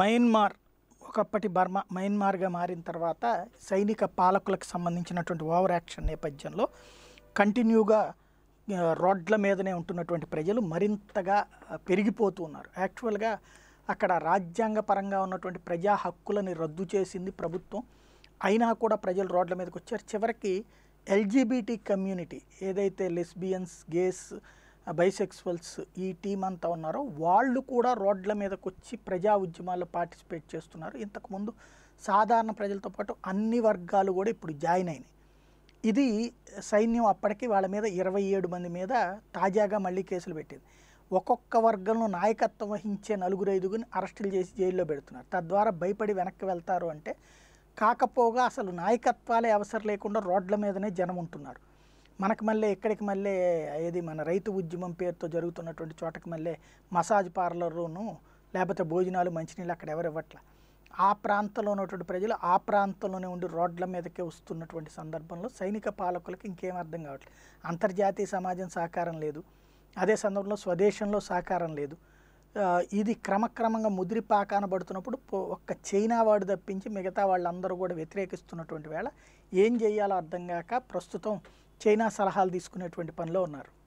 Myanmar ఒకప్పటి Burma మయన్మార్గా మారిన తర్వాత సైనిక పాలకులకు సంబంధించినటువంటి ఓవర్ యాక్షన్ నేపథ్యంలో కంటిన్యూగా రోడ్ల మీదనే ఉంటున్నటువంటి ప్రజలు మరింతగా పెరిగిపోతూ ఉన్నారు. యాక్చువల్గా అక్కడ రాజ్యాంగపరంగా ఉన్నటువంటి ప్రజా హక్కులని రద్దు చేసింది ప్రభుత్వం. అయినా కూడా ప్రజలు రోడ్ల మీదకి వచ్చారు చివరికి ఎల్జీబీటీ కమ్యూనిటీ ఏదైతే లెస్బియన్స్ గేస్ బైసెక్స్వల్స్ ఈ టీం అంతా ఉన్నారో వాళ్ళు కూడా రోడ్ల మీదకి వచ్చి ప్రజా ఉద్యమాల్లో పార్టిసిపేట్ చేస్తున్నారు. ఇంతకుముందు సాధారణ ప్రజలతో పాటు అన్ని వర్గాలు కూడా ఇప్పుడు జాయిన్ అయినాయి. ఇది సైన్యం అప్పటికి వాళ్ళ మీద ఇరవై ఏడు మంది మీద తాజాగా మళ్ళీ కేసులు పెట్టింది. ఒక్కొక్క వర్గంలో నాయకత్వం వహించే నలుగురు ఐదుగురిని అరెస్టులు చేసి జైల్లో పెడుతున్నారు. తద్వారా భయపడి వెనక్కి వెళ్తారు అంటే కాకపోగా అసలు నాయకత్వాలే అవసరం లేకుండా రోడ్ల మీదనే జనం ఉంటున్నారు. మనకు మళ్ళీ ఎక్కడికి మళ్ళీ ఏది మన రైతు ఉద్యమం పేరుతో జరుగుతున్నటువంటి చోటకి మళ్ళీ మసాజ్ పార్లర్ను లేకపోతే భోజనాలు మంచినీళ్ళు అక్కడ ఎవరు ఇవ్వట్ల. ఆ ప్రాంతంలో ఉన్నటువంటి ప్రజలు ఆ ప్రాంతంలోనే ఉండి రోడ్ల మీదకే వస్తున్నటువంటి సందర్భంలో సైనిక పాలకులకు ఇంకేం అర్థం కావట్లేదు అంతర్జాతీయ సమాజం సహకారం లేదు. అదే సందర్భంలో స్వదేశంలో సహకారం లేదు. ఇది క్రమక్రమంగా ముదిరిపాకాన పడుతున్నప్పుడు ఒక్క చైనా వాడు తప్పించి మిగతా వాళ్ళందరూ కూడా వ్యతిరేకిస్తున్నటువంటి వేళ ఏం చేయాలో అర్థం కాక ప్రస్తుతం చైనా సలహాలు తీసుకునేటువంటి పనిలో ఉన్నారు.